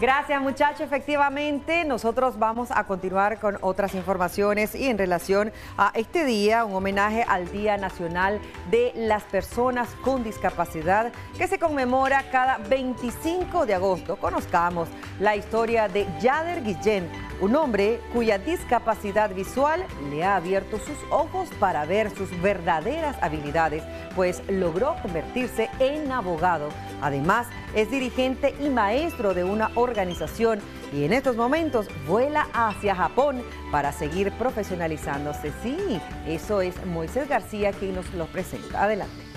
Gracias muchachos, efectivamente nosotros vamos a continuar con otras informaciones y en relación a este día, un homenaje al Día Nacional de las Personas con Discapacidad que se conmemora cada 25 de agosto. Conozcamos la historia de Yader Guillén, un hombre cuya discapacidad visual le ha abierto sus ojos para ver sus verdaderas habilidades, pues logró convertirse en abogado. Además, es dirigente y maestro de una organización y en estos momentos vuela hacia Japón para seguir profesionalizándose. Sí, eso es Moisés García quien nos lo presenta. Adelante.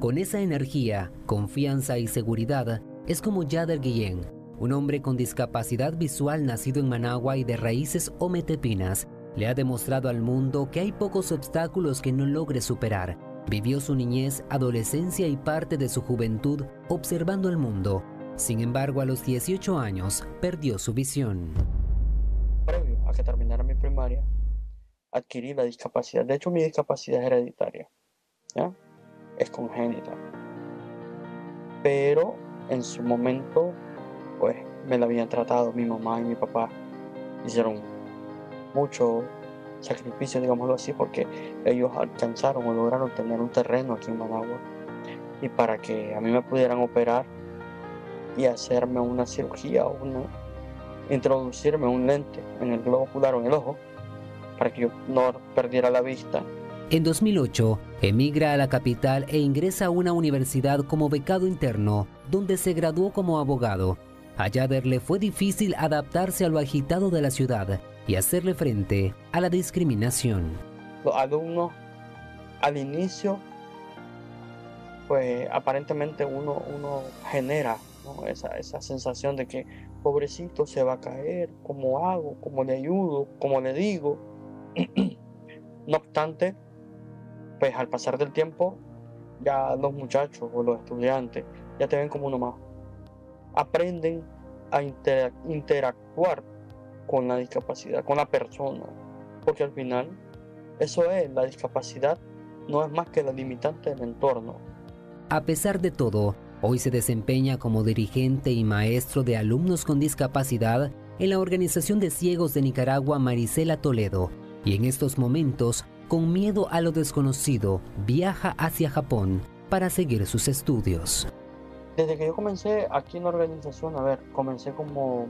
Con esa energía, confianza y seguridad, es como Yader Guillén, un hombre con discapacidad visual nacido en Managua y de raíces ometepinas, le ha demostrado al mundo que hay pocos obstáculos que no logre superar. Vivió su niñez, adolescencia y parte de su juventud observando el mundo. Sin embargo, a los 18 años perdió su visión. Previo a que terminara mi primaria, adquirí la discapacidad. De hecho, mi discapacidad es hereditaria. ¿ya? Es congénita. Pero en su momento, pues me la habían tratado mi mamá y mi papá. Hicieron mucho sacrificio, digámoslo así, porque ellos alcanzaron o lograron tener un terreno aquí en Managua. Y para que a mí me pudieran operar y hacerme una cirugía o una, introducirme un lente en el globo ocular o en el ojo, para que yo no perdiera la vista. En 2008, emigra a la capital e ingresa a una universidad como becado interno, donde se graduó como abogado. A Yader le fue difícil adaptarse a lo agitado de la ciudad y hacerle frente a la discriminación. Los alumnos al inicio, pues aparentemente uno, uno genera esa, esa sensación de que pobrecito se va a caer, ¿cómo hago? ¿Cómo le ayudo? ¿Cómo le digo? no obstante, pues al pasar del tiempo, ya los muchachos o los estudiantes ya te ven como uno más. Aprenden a interactuar con la discapacidad, con la persona. Porque al final, eso es, la discapacidad no es más que la limitante del entorno. A pesar de todo, hoy se desempeña como dirigente y maestro de alumnos con discapacidad en la Organización de Ciegos de Nicaragua Marisela Toledo y en estos momentos, con miedo a lo desconocido, viaja hacia Japón para seguir sus estudios. Desde que yo comencé aquí en la organización, a ver, comencé como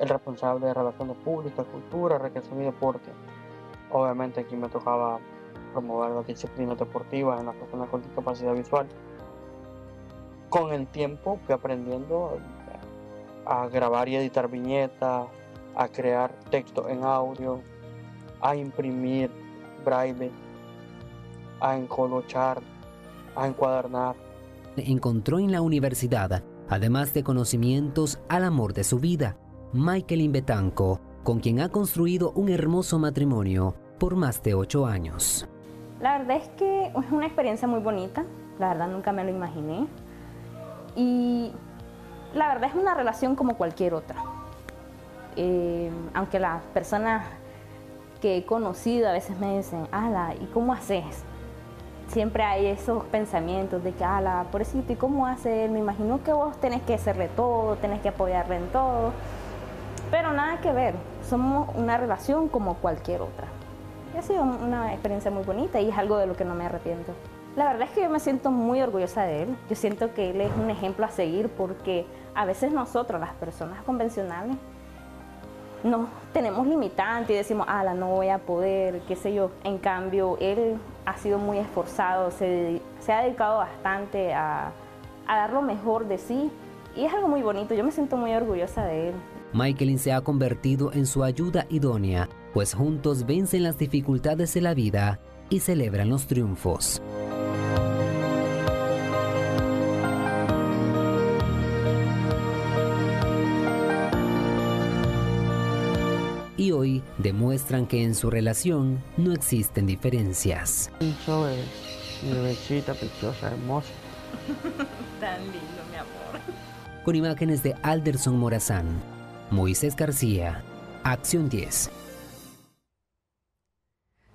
el responsable de Relaciones Públicas, Cultura, Recreación y Deporte. Obviamente aquí me tocaba promover las disciplinas deportivas en las personas con discapacidad visual. Con el tiempo fui aprendiendo a grabar y editar viñetas, a crear texto en audio, a imprimir braille, a encolochar, a encuadernar. Encontró en la universidad, además de conocimientos, al amor de su vida Michael Betanco, con quien ha construido un hermoso matrimonio por más de ocho años. La verdad es que es una experiencia muy bonita, la verdad nunca me lo imaginé. Y la verdad es una relación como cualquier otra. Eh, aunque las personas que he conocido a veces me dicen, ala, ¿y cómo haces? Siempre hay esos pensamientos de que, ala, pobrecito, ¿y cómo haces? Me imagino que vos tenés que hacerle todo, tenés que apoyarle en todo. Pero nada que ver, somos una relación como cualquier otra. Y ha sido una experiencia muy bonita y es algo de lo que no me arrepiento. La verdad es que yo me siento muy orgullosa de él. Yo siento que él es un ejemplo a seguir porque a veces nosotros, las personas convencionales, no tenemos limitantes y decimos, ala, no voy a poder, qué sé yo. En cambio, él ha sido muy esforzado, se, ha dedicado bastante a, a dar lo mejor de sí y es algo muy bonito. Yo me siento muy orgullosa de él. Michaelin se ha convertido en su ayuda idónea, pues juntos vencen las dificultades de la vida y celebran los triunfos. Y hoy demuestran que en su relación no existen diferencias. mi bebecita preciosa, hermosa. Tan lindo, mi amor. Con imágenes de Alderson Morazán, Moisés García, Acción 10.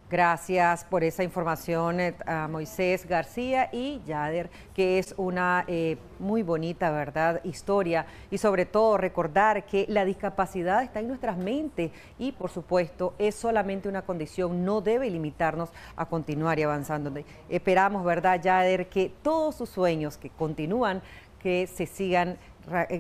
Gracias por esa información eh, a Moisés García y Yader, que es una eh, muy bonita, ¿verdad?, historia y sobre todo recordar que la discapacidad está en nuestras mentes y por supuesto es solamente una condición, no debe limitarnos a continuar y avanzando. Esperamos, ¿verdad, Yader, que todos sus sueños que continúan, que se sigan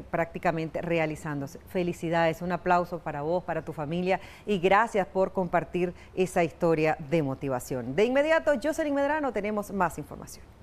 prácticamente realizándose. Felicidades, un aplauso para vos, para tu familia y gracias por compartir esa historia de motivación. De inmediato, Jocelyn Medrano, tenemos más información.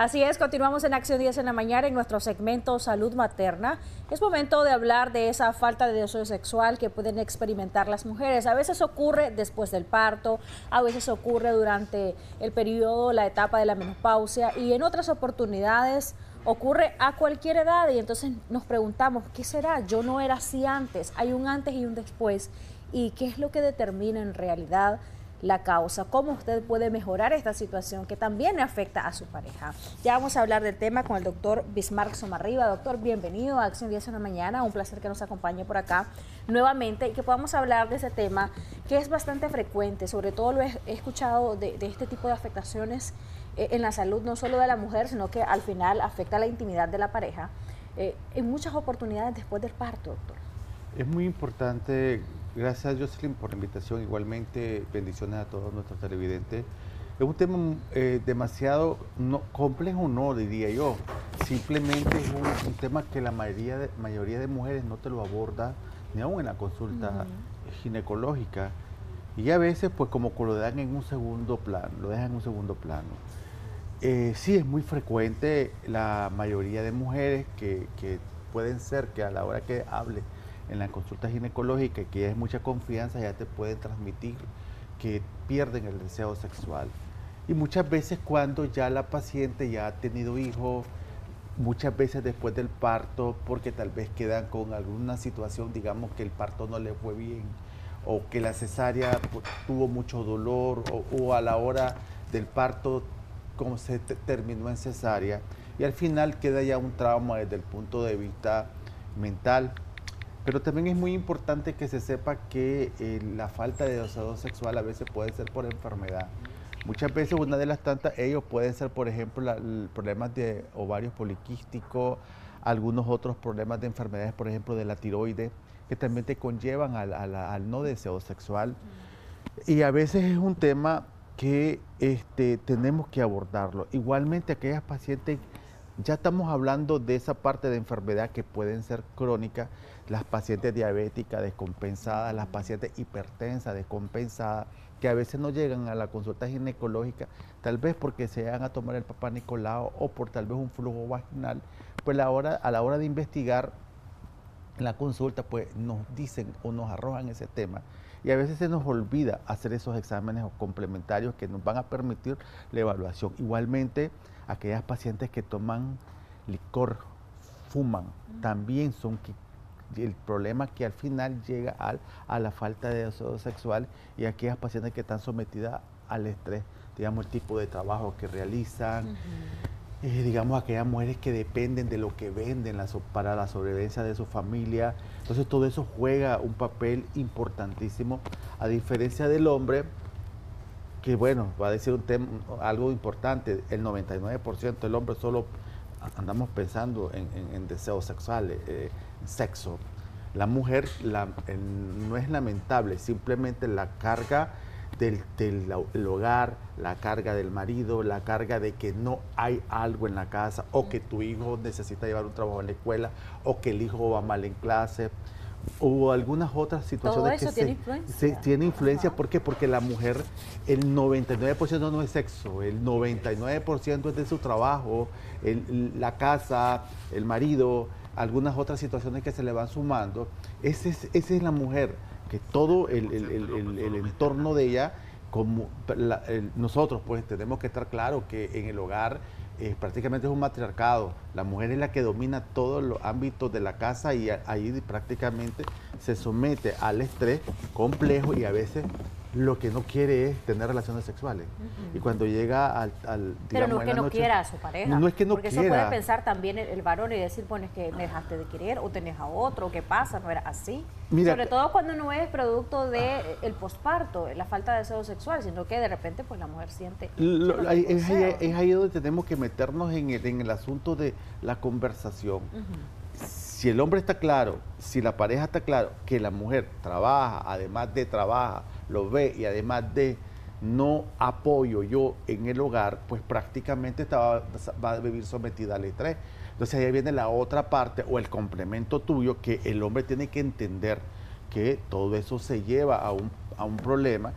Así es, continuamos en Acción 10 en la mañana en nuestro segmento Salud Materna. Es momento de hablar de esa falta de deseo sexual que pueden experimentar las mujeres. A veces ocurre después del parto, a veces ocurre durante el periodo, la etapa de la menopausia y en otras oportunidades ocurre a cualquier edad y entonces nos preguntamos, ¿qué será? Yo no era así antes, hay un antes y un después. ¿Y qué es lo que determina en realidad? La causa, cómo usted puede mejorar esta situación que también afecta a su pareja. Ya vamos a hablar del tema con el doctor Bismarck Somarriba. Doctor, bienvenido a Acción 10 en la mañana. Un placer que nos acompañe por acá nuevamente y que podamos hablar de ese tema que es bastante frecuente. Sobre todo lo he, escuchado de, este tipo de afectaciones eh, en la salud, no solo de la mujer, sino que al final afecta la intimidad de la pareja eh, en muchas oportunidades después del parto, doctor. Es muy importante Gracias Jocelyn por la invitación, igualmente bendiciones a todos nuestros televidentes. Es un tema eh, demasiado no, complejo, no diría yo. Simplemente es un, tema que la mayoría de, mayoría de mujeres no te lo aborda, ni aún en la consulta ginecológica. Y a veces, pues como que lo dan en un segundo plano, lo dejan en un segundo plano. Eh, sí, es muy frecuente la mayoría de mujeres que, que pueden ser que a la hora que hable en la consulta ginecológica, que es mucha confianza, ya te pueden transmitir que pierden el deseo sexual. Y muchas veces cuando ya la paciente ya ha tenido hijos, muchas veces después del parto, porque tal vez quedan con alguna situación, digamos que el parto no le fue bien, o que la cesárea tuvo mucho dolor, o, a la hora del parto como se terminó en cesárea, y al final queda ya un trauma desde el punto de vista mental, pero también es muy importante que se sepa que eh, la falta de deseo sexual a veces puede ser por enfermedad. Muchas veces una de las tantas, ellos pueden ser, por ejemplo, problemas de ovarios poliquísticos, algunos otros problemas de enfermedades, por ejemplo, de la tiroides, que también te conllevan al, no deseo sexual. Y a veces es un tema que este, tenemos que abordarlo. Igualmente aquellas pacientes, ya estamos hablando de esa parte de enfermedad que pueden ser crónicas, las pacientes diabéticas descompensadas, las pacientes hipertensas descompensadas, que a veces no llegan a la consulta ginecológica, tal vez porque se van a tomar el papá Nicolau o por tal vez un flujo vaginal, pues la hora, a la hora de investigar la consulta, pues nos dicen o nos arrojan ese tema. Y a veces se nos olvida hacer esos exámenes complementarios que nos van a permitir la evaluación. Igualmente, aquellas pacientes que toman licor, fuman, también son el problema que al final llega al, a la falta de deseo sexual y aquellas pacientes que están sometidas al estrés, digamos, el tipo de trabajo que realizan, eh, digamos, aquellas mujeres que dependen de lo que venden para la sobrevivencia de su familia. Entonces todo eso juega un papel importantísimo, a diferencia del hombre, que bueno, va a decir un tema, algo importante, el 99% del hombre solo andamos pensando en, deseos sexuales. Eh, sexo. La mujer no es lamentable, simplemente la carga del, hogar, la carga del marido, la carga de que no hay algo en la casa o que tu hijo necesita llevar un trabajo en la escuela o que el hijo va mal en clase o algunas otras situaciones que tiene influencia. Se, tiene influencia. ¿Por qué? Porque la mujer, el 99% no es sexo, el 99% es de su trabajo, la casa, el marido, algunas otras situaciones que se le van sumando. Esa es, esa es la mujer, que todo el, entorno de ella, como nosotros pues tenemos que estar claros que en el hogar eh, prácticamente es un matriarcado. La mujer es la que domina todos los ámbitos de la casa y ahí prácticamente se somete al estrés complejo y a veces lo que no quiere es tener relaciones sexuales. Y cuando llega al... al Pero no es que no quiera a su pareja. No, es que no porque eso puede pensar también el, varón y decir, bueno, es que me dejaste de querer o tenés a otro, ¿qué pasa? No era así. Sobre todo cuando no es producto del de ah. el posparto, la falta de deseo sexual, sino que de repente pues la mujer siente... es, ahí, donde tenemos que meternos en el, en el asunto de la conversación. Si el hombre está claro, si la pareja está claro que la mujer trabaja, además de trabaja, lo ve y además de no apoyo yo en el hogar, pues prácticamente va a vivir sometida al estrés. Entonces ahí viene la otra parte o el complemento tuyo que el hombre tiene que entender que todo eso se lleva a un, a un problema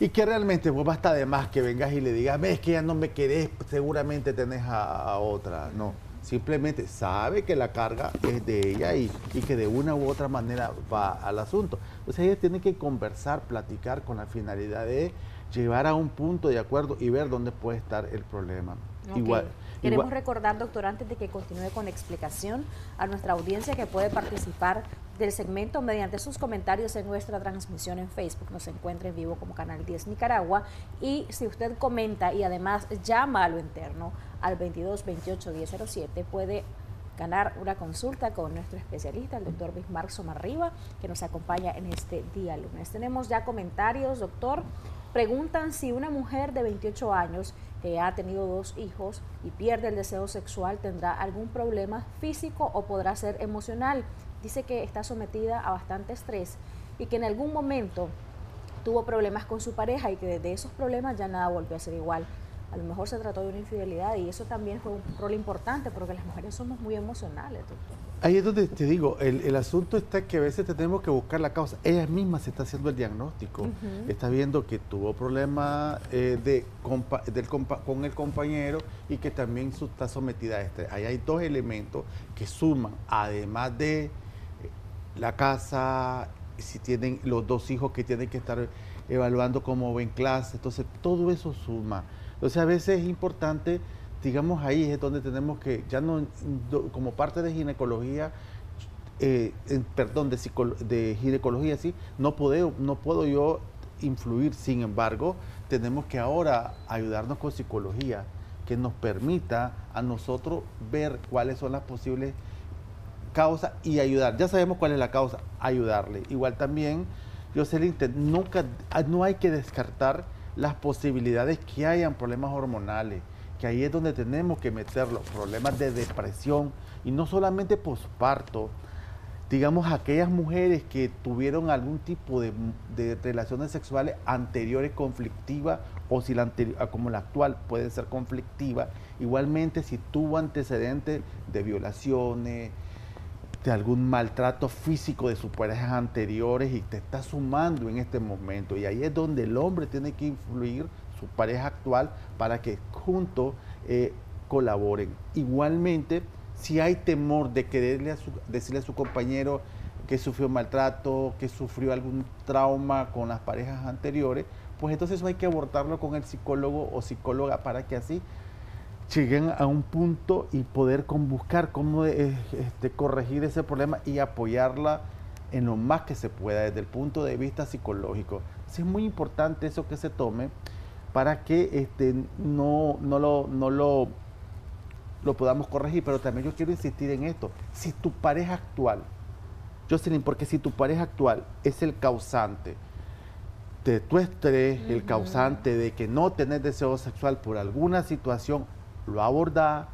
y que realmente vos basta de más que vengas y le digas, ves que ya no me querés, seguramente tenés a, a otra. No, simplemente sabe que la carga es de ella y, y, que de una u otra manera va al asunto. Entonces ella tiene que conversar, platicar con la finalidad de llevar a un punto de acuerdo y ver dónde puede estar el problema. Igual, Queremos recordar, doctor, antes de que continúe con la explicación, a nuestra audiencia que puede participar del segmento mediante sus comentarios en nuestra transmisión en Facebook. Nos encuentra en vivo como Canal 10 Nicaragua. Y si usted comenta y además llama a lo interno al 22 28 1007, puede ganar una consulta con nuestro especialista, el doctor Bismarck Somarriba, que nos acompaña en este día lunes. Tenemos ya comentarios, doctor. Preguntan si una mujer de 28 años que ha tenido dos hijos y pierde el deseo sexual tendrá algún problema físico o podrá ser emocional. Dice que está sometida a bastante estrés y que en algún momento tuvo problemas con su pareja y que desde esos problemas ya nada volvió a ser igual a lo mejor se trató de una infidelidad y eso también fue un rol importante porque las mujeres somos muy emocionales. Ahí es donde te digo, el, asunto está que a veces tenemos que buscar la causa. Ella misma se está haciendo el diagnóstico, está viendo que tuvo problemas eh, de del con el compañero y que también está sometida a este. Ahí hay dos elementos que suman, además de eh, la casa, si tienen los dos hijos que tienen que estar evaluando cómo ven clase, entonces todo eso suma. Entonces a veces es importante, digamos ahí es donde tenemos que, ya no, como parte de ginecología, eh, perdón, de, de ginecología, sí, no puedo, no puedo yo influir, sin embargo, tenemos que ahora ayudarnos con psicología que nos permita a nosotros ver cuáles son las posibles causas y ayudar. Ya sabemos cuál es la causa, ayudarle. Igual también, yo sé, nunca, no hay que descartar las posibilidades que hayan problemas hormonales, que ahí es donde tenemos que meterlos, problemas de depresión y no solamente posparto, digamos aquellas mujeres que tuvieron algún tipo de, relaciones sexuales anteriores conflictivas o si la anterior, como la actual puede ser conflictiva, igualmente si tuvo antecedentes de violaciones, de algún maltrato físico de sus parejas anteriores y te está sumando en este momento. Y ahí es donde el hombre tiene que influir, su pareja actual, para que juntos eh, colaboren. Igualmente, si hay temor de quererle decirle a su compañero que sufrió maltrato, que sufrió algún trauma con las parejas anteriores, pues entonces eso hay que abordarlo con el psicólogo o psicóloga para que así lleguen a un punto y poder con buscar cómo este, corregir ese problema y apoyarla en lo más que se pueda desde el punto de vista psicológico. es muy importante eso que se tome para que este, no, no, lo, no lo, lo podamos corregir, pero también yo quiero insistir en esto. Si tu pareja actual, Jocelyn, porque si tu pareja actual es el causante de tu estrés, el causante de que no tenés deseo sexual por alguna situación lo abordás,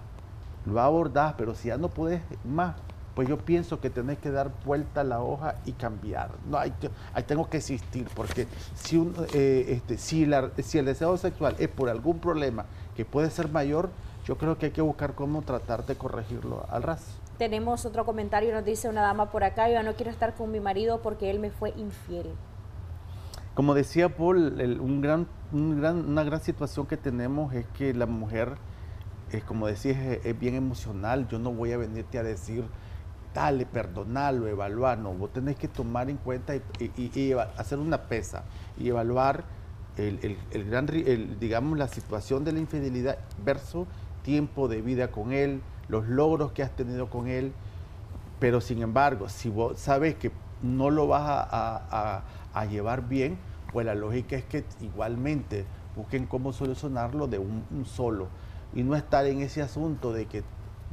lo abordás, pero si ya no puedes más, pues yo pienso que tenés que dar vuelta a la hoja y cambiar. No, hay que, ahí tengo que existir, porque si, un, eh, este, si, la, si el deseo sexual es por algún problema que puede ser mayor, yo creo que hay que buscar cómo tratar de corregirlo al ras. Tenemos otro comentario, nos dice una dama por acá, yo no quiero estar con mi marido porque él me fue infiel. Como decía Paul, un gran, un gran, una gran situación que tenemos es que la mujer como decís, es, bien emocional. Yo no voy a venirte a decir, dale, perdonalo, evaluar. No, vos tenés que tomar en cuenta y, hacer una pesa y evaluar el, gran, digamos, la situación de la infidelidad versus tiempo de vida con él, los logros que has tenido con él. Pero sin embargo, si vos sabes que no lo vas a, a llevar bien, pues la lógica es que igualmente busquen cómo solucionarlo de un, solo y no estar en ese asunto de que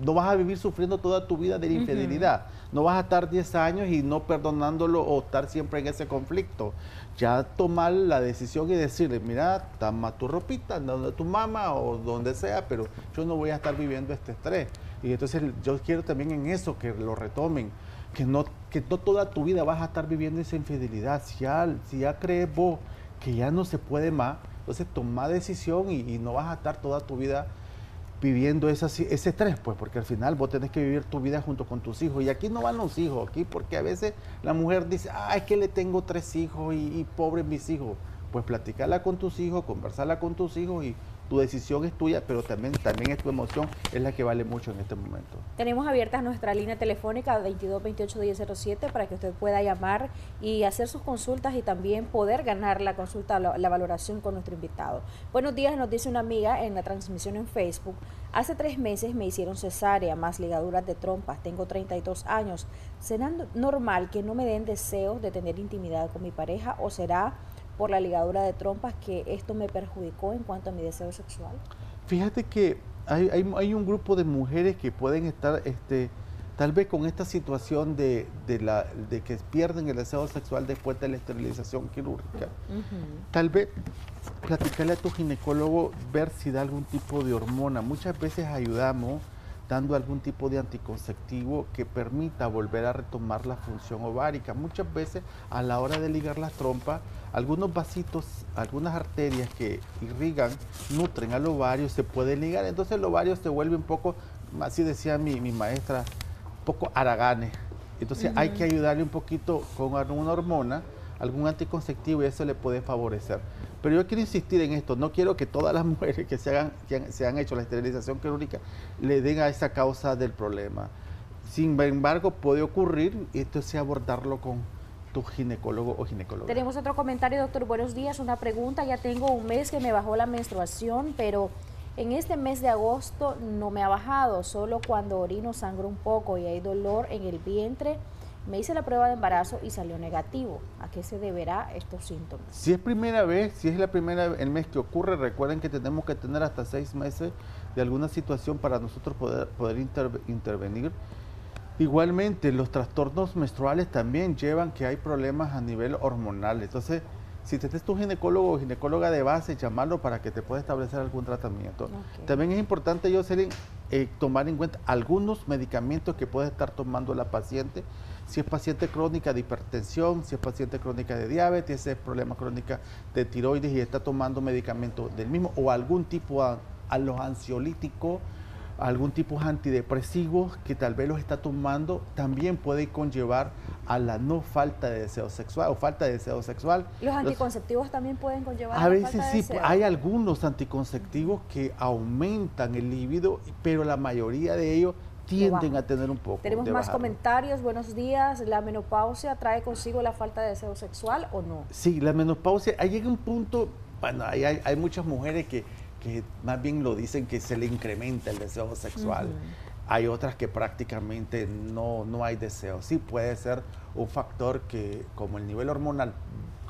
no vas a vivir sufriendo toda tu vida de la infidelidad. No vas a estar 10 años y no perdonándolo o estar siempre en ese conflicto. Ya tomar la decisión y decirle, mira, toma tu ropita, donde tu mamá o donde sea, pero yo no voy a estar viviendo este estrés. Y entonces yo quiero también en eso que lo retomen, que no, que no toda tu vida vas a estar viviendo esa infidelidad. Si ya, si ya crees vos que ya no se puede más, entonces toma decisión y, y no vas a estar toda tu vida viviendo ese estrés, pues, porque al final vos tenés que vivir tu vida junto con tus hijos. Y aquí no van los hijos, aquí porque a veces la mujer dice, ay, es que le tengo tres hijos y, y pobres mis hijos. Pues platicarla con tus hijos, conversarla con tus hijos y tu decisión es tuya, pero también, también es tu emoción, es la que vale mucho en este momento. Tenemos abierta nuestra línea telefónica 22 28 1007 para que usted pueda llamar y hacer sus consultas y también poder ganar la consulta, la, la valoración con nuestro invitado. Buenos días, nos dice una amiga en la transmisión en Facebook. Hace tres meses me hicieron cesárea más ligaduras de trompas. Tengo 32 años. ¿Será normal que no me den deseos de tener intimidad con mi pareja o será por la ligadura de trompas que esto me perjudicó en cuanto a mi deseo sexual? Fíjate que hay, hay, un grupo de mujeres que pueden estar este, tal vez con esta situación de, de, la, de que pierden el deseo sexual después de la esterilización quirúrgica. Tal vez platicarle a tu ginecólogo, ver si da algún tipo de hormona. Muchas veces ayudamos dando algún tipo de anticonceptivo que permita volver a retomar la función ovárica. Muchas veces a la hora de ligar las trompas, algunos vasitos, algunas arterias que irrigan, nutren al ovario, se pueden ligar, entonces el ovario se vuelve un poco, así decía mi, maestra, un poco aragane. Entonces hay que ayudarle un poquito con alguna hormona, algún anticonceptivo y eso le puede favorecer. Pero yo quiero insistir en esto, no quiero que todas las mujeres que se, hagan, que se han hecho la esterilización quirúrgica le den a esa causa del problema. Sin embargo, puede ocurrir y esto es abordarlo con tu ginecólogo o ginecóloga. Tenemos otro comentario, doctor. Buenos días. Una pregunta. Ya tengo un mes que me bajó la menstruación, pero en este mes de agosto no me ha bajado. Solo cuando orino sangro un poco y hay dolor en el vientre me hice la prueba de embarazo y salió negativo. ¿A qué se deberá estos síntomas? Si es primera vez, si es la primera el mes que ocurre, recuerden que tenemos que tener hasta seis meses de alguna situación para nosotros poder, poder intervenir. Igualmente, los trastornos menstruales también llevan que hay problemas a nivel hormonal. Entonces, si te estés tu ginecólogo o ginecóloga de base, llamarlo para que te pueda establecer algún tratamiento. También es importante, Jocelyn, eh, tomar en cuenta algunos medicamentos que puede estar tomando la paciente si es paciente crónica de hipertensión, si es paciente crónica de diabetes, si es problema crónica de tiroides y está tomando medicamentos del mismo o algún tipo a, los ansiolíticos, algún tipo de antidepresivos que tal vez los está tomando, también puede conllevar a la no falta de deseo sexual o falta de deseo sexual. ¿Los anticonceptivos también pueden conllevar a, a veces sí, hay algunos anticonceptivos que aumentan el líbido, pero la mayoría de ellos tienden a tener un poco. Tenemos más comentarios. Buenos días. ¿La menopausia trae consigo la falta de deseo sexual o no? Sí, la menopausia, ahí llega un punto, bueno, hay, hay, muchas mujeres que, que, más bien lo dicen que se le incrementa el deseo sexual. Hay otras que prácticamente no, no hay deseo. Sí puede ser un factor que como el nivel hormonal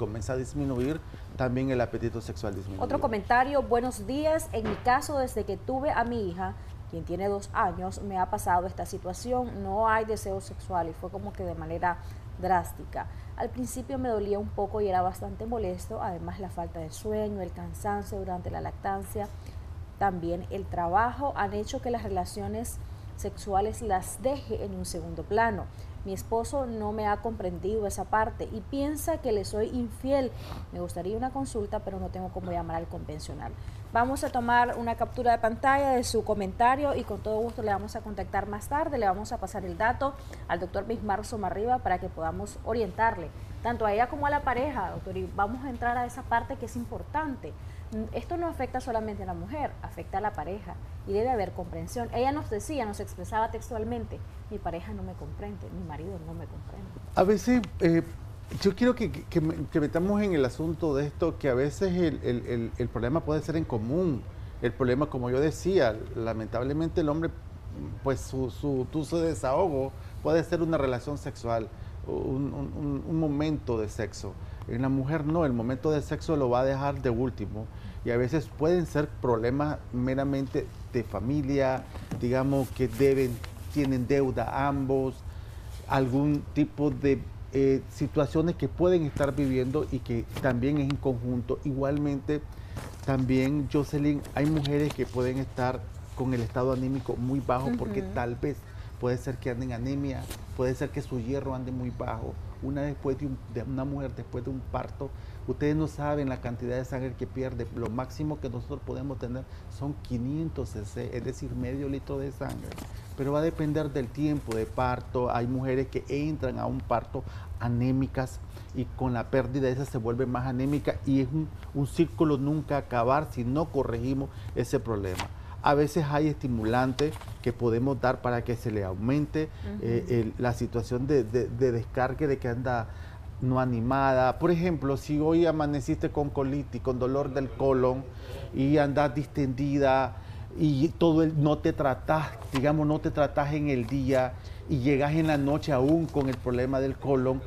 comienza a disminuir, también el apetito sexual disminuye. Otro comentario, buenos días. En mi caso, desde que tuve a mi hija, quien tiene dos años, me ha pasado esta situación, no hay deseo sexual y fue como que de manera drástica. Al principio me dolía un poco y era bastante molesto, además la falta de sueño, el cansancio durante la lactancia, también el trabajo han hecho que las relaciones sexuales las deje en un segundo plano. Mi esposo no me ha comprendido esa parte y piensa que le soy infiel. Me gustaría una consulta, pero no tengo cómo llamar al convencional. Vamos a tomar una captura de pantalla de su comentario y con todo gusto le vamos a contactar más tarde. Le vamos a pasar el dato al doctor Bismar Somarriba para que podamos orientarle, tanto a ella como a la pareja, doctor. Y vamos a entrar a esa parte que es importante. Esto no afecta solamente a la mujer, afecta a la pareja y debe haber comprensión. Ella nos decía, nos expresaba textualmente, mi pareja no me comprende, mi marido no me comprende. A veces... Eh, yo quiero que, metamos en el asunto de esto que a veces el, problema puede ser en común. El problema, como yo decía, lamentablemente el hombre, pues su, su, desahogo puede ser una relación sexual, un, momento de sexo. En la mujer no, el momento de sexo lo va a dejar de último y a veces pueden ser problemas meramente de familia, digamos que deben, tienen deuda ambos, algún tipo de eh, situaciones que pueden estar viviendo y que también es en conjunto. Igualmente, también, Jocelyn, hay mujeres que pueden estar con el estado anímico muy bajo porque tal vez puede ser que anden anemia, puede ser que su hierro ande muy bajo. Una, después de una mujer después de un parto Ustedes no saben la cantidad de sangre que pierde. Lo máximo que nosotros podemos tener son 500 cc, es decir, medio litro de sangre. Pero va a depender del tiempo de parto. Hay mujeres que entran a un parto anémicas y con la pérdida esa se vuelve más anémica y es un, círculo nunca acabar si no corregimos ese problema. A veces hay estimulantes que podemos dar para que se le aumente eh, la situación de, de, de descargue de que anda no animada. Por ejemplo, si hoy amaneciste con colitis, con dolor del colon y andas distendida y todo el, no te tratas, digamos, no te tratas en el día y llegas en la noche aún con el problema del colon,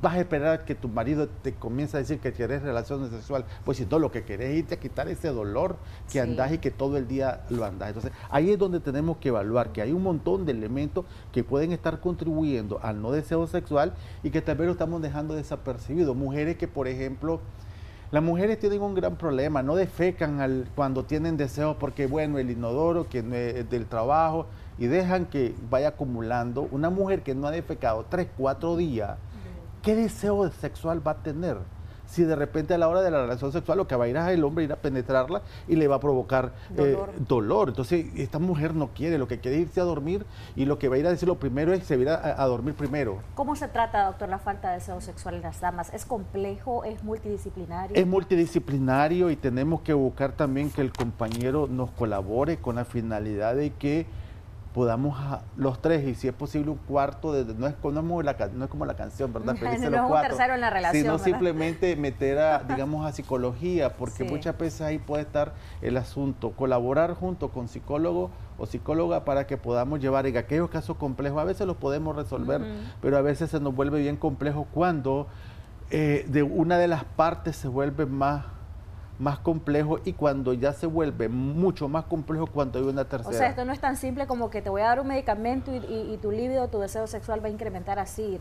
vas a esperar que tu marido te comience a decir que quieres relaciones sexuales. Pues si no, lo que querés es irte a quitar ese dolor que andás y que todo el día lo andás. Entonces, ahí es donde tenemos que evaluar que hay un montón de elementos que pueden estar contribuyendo al no deseo sexual y que tal vez lo estamos dejando desapercibido. Mujeres que, por ejemplo, las mujeres tienen un gran problema, no defecan al, cuando tienen deseos porque, bueno, el inodoro que es del trabajo y dejan que vaya acumulando. Una mujer que no ha defecado tres, cuatro días, ¿qué deseo sexual va a tener? Si de repente a la hora de la relación sexual lo que va a ir es el hombre ir a penetrarla y le va a provocar eh, dolor. Entonces, esta mujer no quiere, lo que quiere es irse a dormir y lo que va a ir a decir lo primero es se va a, a dormir primero. ¿Cómo se trata, doctor, la falta de deseo sexual en las damas? ¿Es complejo? ¿Es multidisciplinario? Es multidisciplinario y tenemos que buscar también que el compañero nos colabore con la finalidad de que podamos los tres y si es posible un cuarto, de, no, es, como la, no es como la canción, ¿verdad? no, es un tercero en la relación, Sino simplemente meter a, digamos, a psicología, porque muchas veces ahí puede estar el asunto, colaborar junto con psicólogo o psicóloga para que podamos llevar en aquellos casos complejos, a veces los podemos resolver, pero a veces se nos vuelve bien complejo cuando eh, de una de las partes se vuelve más más complejo y cuando ya se vuelve mucho más complejo cuando hay una tercera. O sea, esto no es tan simple como que te voy a dar un medicamento y, tu libido, tu deseo sexual va a incrementar así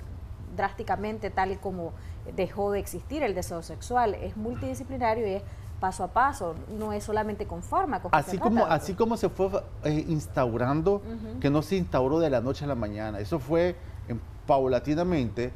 drásticamente, tal y como dejó de existir el deseo sexual. Es multidisciplinario y es paso a paso, no es solamente con fármacos. Así como, así como se fue eh, instaurando, que no se instauró de la noche a la mañana, eso fue paulatinamente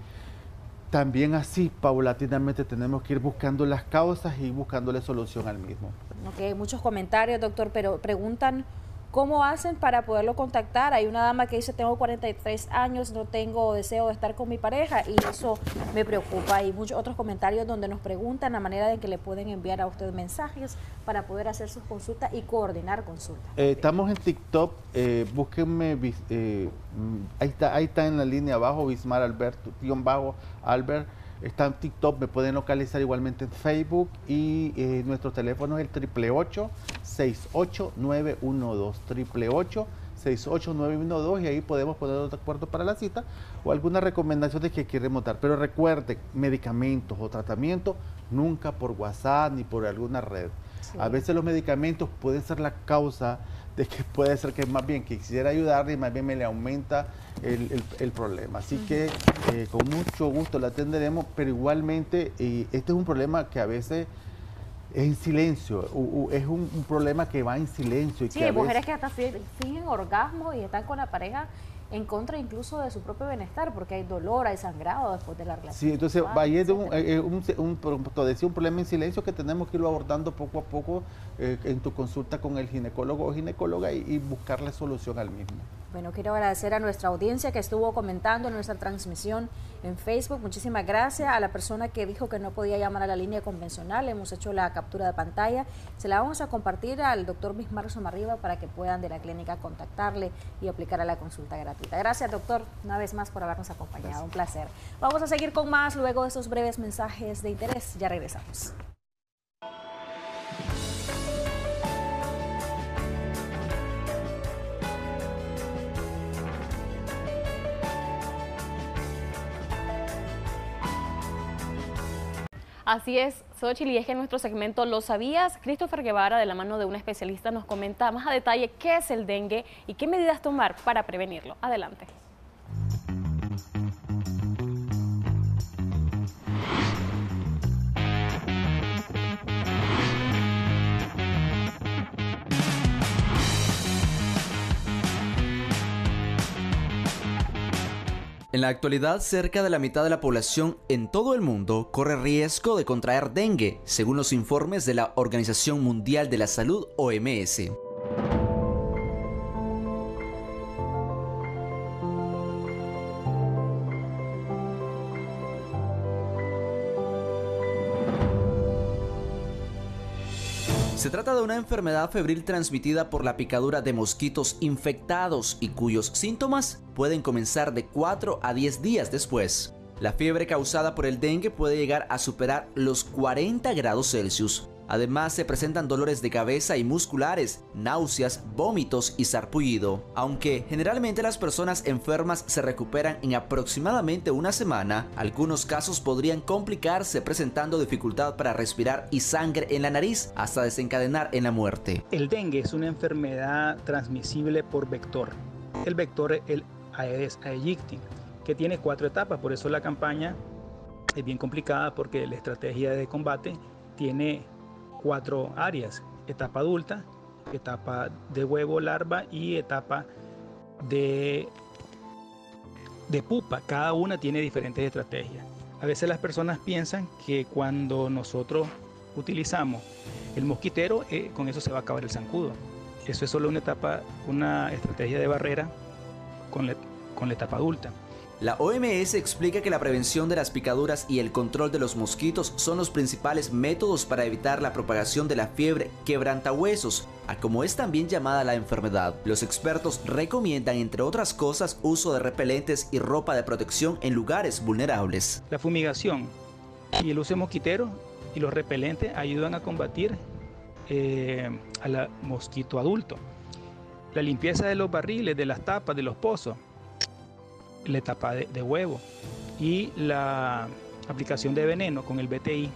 también así, paulatinamente, tenemos que ir buscando las causas y buscándole solución al mismo. Ok, muchos comentarios, doctor, pero preguntan ¿Cómo hacen para poderlo contactar? Hay una dama que dice, tengo 43 años, no tengo deseo de estar con mi pareja y eso me preocupa. Hay muchos otros comentarios donde nos preguntan la manera de que le pueden enviar a usted mensajes para poder hacer sus consultas y coordinar consultas. Eh, estamos en TikTok, eh, búsquenme, eh, ahí, está, ahí está en la línea abajo, Bismar Alberto, guion Albert Está en TikTok, me pueden localizar igualmente en Facebook y eh, nuestro teléfono es el 888-68912. 888-68912 y ahí podemos ponernos de acuerdo para la cita o algunas recomendaciones que queremos dar. Pero recuerden, medicamentos o tratamientos nunca por WhatsApp ni por alguna red. A veces los medicamentos pueden ser la causa de que puede ser que más bien quisiera ayudarle y más bien me le aumenta el, problema. Así que eh, con mucho gusto la atenderemos, pero igualmente eh, este es un problema que a veces es en silencio, es un, problema que va en silencio. Y sí, hay mujeres que hasta fingen orgasmo y están con la pareja en contra incluso de su propio bienestar, porque hay dolor, hay sangrado después de la relación. Sí, entonces ahí es un, eh, un, un, un, problema en silencio que tenemos que irlo abordando poco a poco en tu consulta con el ginecólogo o ginecóloga y buscarle solución al mismo. Bueno, quiero agradecer a nuestra audiencia que estuvo comentando en nuestra transmisión en Facebook. Muchísimas gracias a la persona que dijo que no podía llamar a la línea convencional. Hemos hecho la captura de pantalla. Se la vamos a compartir al doctor Mismar Somarriba para que puedan de la clínica contactarle y aplicar a la consulta gratuita. Gracias, doctor, una vez más por habernos acompañado. Un placer. Vamos a seguir con más luego de estos breves mensajes de interés. Ya regresamos. Así es, Xochitl, y es que en nuestro segmento Lo Sabías, Christopher Guevara, de la mano de un especialista, nos comenta más a detalle qué es el dengue y qué medidas tomar para prevenirlo. Adelante. En la actualidad, cerca de la mitad de la población en todo el mundo corre riesgo de contraer dengue, según los informes de la Organización Mundial de la Salud, OMS. Trata de una enfermedad febril transmitida por la picadura de mosquitos infectados y cuyos síntomas pueden comenzar de 4 a 10 días después. La fiebre causada por el dengue puede llegar a superar los 40 grados Celsius, Además, se presentan dolores de cabeza y musculares, náuseas, vómitos y sarpullido. Aunque generalmente las personas enfermas se recuperan en aproximadamente una semana, algunos casos podrían complicarse presentando dificultad para respirar y sangre en la nariz hasta desencadenar en la muerte. El dengue es una enfermedad transmisible por vector. El vector es el Aedes aegypti, que tiene cuatro etapas, por eso la campaña es bien complicada porque la estrategia de combate tiene cuatro áreas, etapa adulta, etapa de huevo, larva y etapa de, de pupa. Cada una tiene diferentes estrategias. A veces las personas piensan que cuando nosotros utilizamos el mosquitero, eh, con eso se va a acabar el zancudo. Eso es solo una etapa, una estrategia de barrera con con la etapa adulta. La OMS explica que la prevención de las picaduras y el control de los mosquitos son los principales métodos para evitar la propagación de la fiebre quebrantahuesos, a como es también llamada la enfermedad. Los expertos recomiendan, entre otras cosas, uso de repelentes y ropa de protección en lugares vulnerables. La fumigación y el uso de mosquitero y los repelentes ayudan a combatir eh, al mosquito adulto. La limpieza de los barriles, de las tapas, de los pozos la etapa de, huevo y la aplicación de veneno con el BTI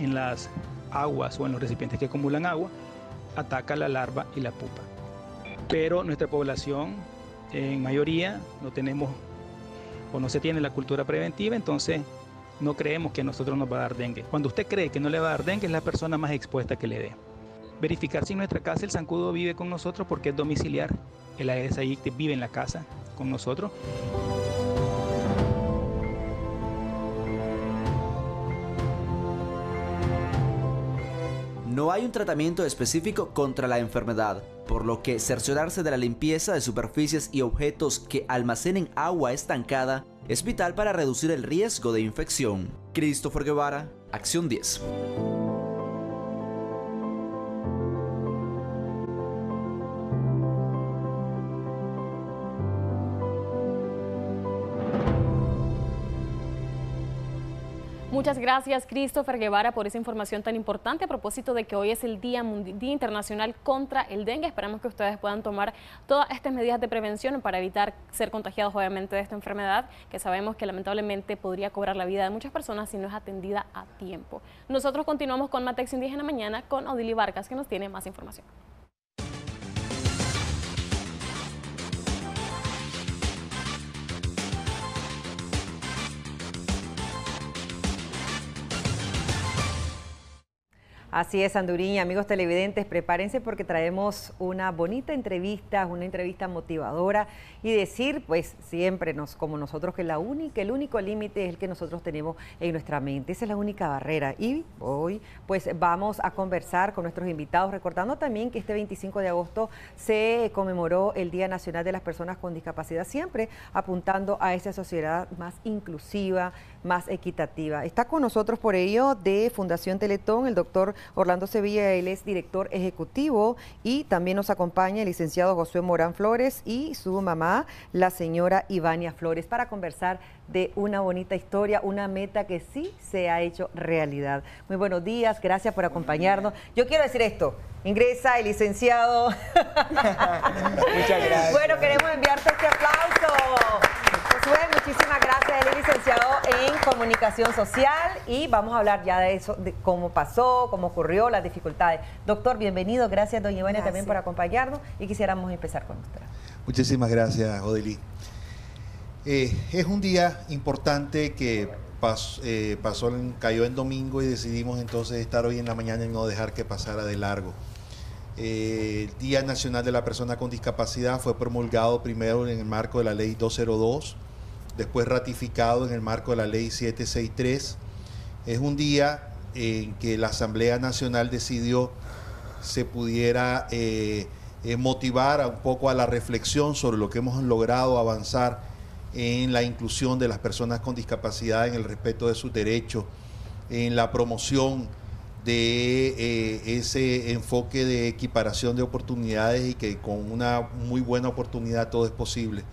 en las aguas o en los recipientes que acumulan agua ataca la larva y la pupa. Pero nuestra población en mayoría no tenemos o no se tiene la cultura preventiva, entonces no creemos que a nosotros nos va a dar dengue. Cuando usted cree que no le va a dar dengue es la persona más expuesta que le dé. Verificar si en nuestra casa el zancudo vive con nosotros porque es domiciliar. El Aedes aegypti vive en la casa con nosotros. No hay un tratamiento específico contra la enfermedad, por lo que cerciorarse de la limpieza de superficies y objetos que almacenen agua estancada es vital para reducir el riesgo de infección. Christopher Guevara, Acción 10. Muchas gracias, Christopher Guevara, por esa información tan importante a propósito de que hoy es el Día, Día Internacional contra el Dengue. Esperamos que ustedes puedan tomar todas estas medidas de prevención para evitar ser contagiados, obviamente, de esta enfermedad, que sabemos que lamentablemente podría cobrar la vida de muchas personas si no es atendida a tiempo. Nosotros continuamos con Matex Indígena Mañana con Odili Vargas, que nos tiene más información. Así es, Anduriña, amigos televidentes, prepárense porque traemos una bonita entrevista, una entrevista motivadora y decir, pues siempre nos, como nosotros, que el único límite es el que nosotros tenemos en nuestra mente. Esa es la única barrera. Y hoy, pues vamos a conversar con nuestros invitados, recordando también que este 25 de agosto se conmemoró el Día Nacional de las Personas con Discapacidad, siempre apuntando a esa sociedad más inclusiva, más equitativa. Está con nosotros por ello de Fundación Teletón el doctor Orlando Sevilla, él es director ejecutivo y también nos acompaña el licenciado Josué Morán Flores y su mamá, la señora Ivania Flores, para conversar de una bonita historia, una meta que sí se ha hecho realidad. Muy buenos días, gracias por acompañarnos. Yo quiero decir esto, ingresa el licenciado. Muchas gracias. Bueno, queremos enviarte este aplauso. Josué, muchísimas gracias. Él es licenciado en comunicación social y vamos a hablar ya de eso, de cómo pasó, cómo ocurrió, las dificultades. Doctor, bienvenido. Gracias, doña Ivania, también por acompañarnos y quisiéramos empezar con usted. Muchísimas gracias, Odeli. Eh, es un día importante que eh, pasó, cayó en domingo y decidimos entonces estar hoy en la mañana y no dejar que pasara de largo. Eh, el Día Nacional de la Persona con Discapacidad fue promulgado primero en el marco de la Ley 202, después ratificado en el marco de la Ley 763. Es un día en que la Asamblea Nacional decidió se pudiera eh, motivar un poco a la reflexión sobre lo que hemos logrado avanzar en la inclusión de las personas con discapacidad, en el respeto de sus derechos, en la promoción de eh, ese enfoque de equiparación de oportunidades y que con una muy buena oportunidad todo es posible.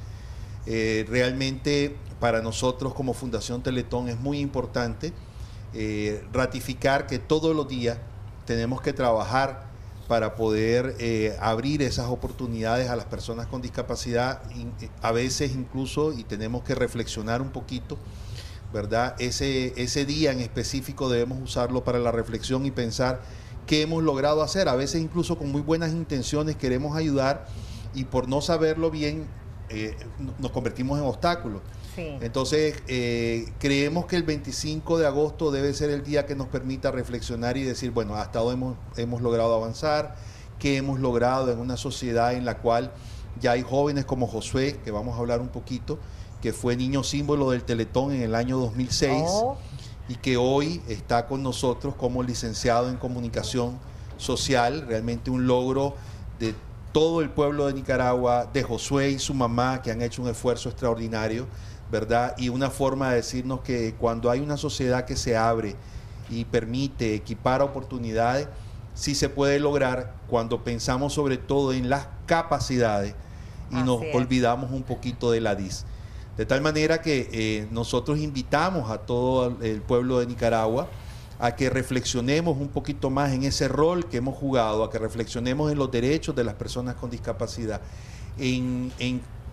Eh, realmente para nosotros como Fundación Teletón es muy importante eh, ratificar que todos los días tenemos que trabajar para poder eh, abrir esas oportunidades a las personas con discapacidad, a veces incluso, y tenemos que reflexionar un poquito, ¿verdad? Ese, ese día en específico debemos usarlo para la reflexión y pensar qué hemos logrado hacer. A veces incluso con muy buenas intenciones queremos ayudar y por no saberlo bien eh, nos convertimos en obstáculos. Entonces, eh, creemos que el 25 de agosto debe ser el día que nos permita reflexionar y decir, bueno, hasta hoy hemos, hemos logrado avanzar, qué hemos logrado en una sociedad en la cual ya hay jóvenes como Josué, que vamos a hablar un poquito, que fue niño símbolo del Teletón en el año 2006 y que hoy está con nosotros como licenciado en comunicación social, realmente un logro de todo el pueblo de Nicaragua, de Josué y su mamá, que han hecho un esfuerzo extraordinario ¿verdad? Y una forma de decirnos que cuando hay una sociedad que se abre y permite equipar oportunidades, sí se puede lograr cuando pensamos sobre todo en las capacidades y nos olvidamos un poquito de la DIS. De tal manera que eh, nosotros invitamos a todo el pueblo de Nicaragua a que reflexionemos un poquito más en ese rol que hemos jugado, a que reflexionemos en los derechos de las personas con discapacidad, en,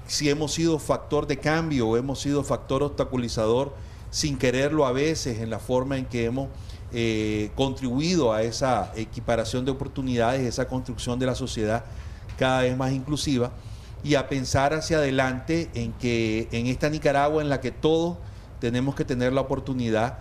si hemos sido factor de cambio o hemos sido factor obstaculizador sin quererlo a veces en la forma en que hemos eh, contribuido a esa equiparación de oportunidades, esa construcción de la sociedad cada vez más inclusiva y a pensar hacia adelante en que en esta Nicaragua en la que todos tenemos que tener la oportunidad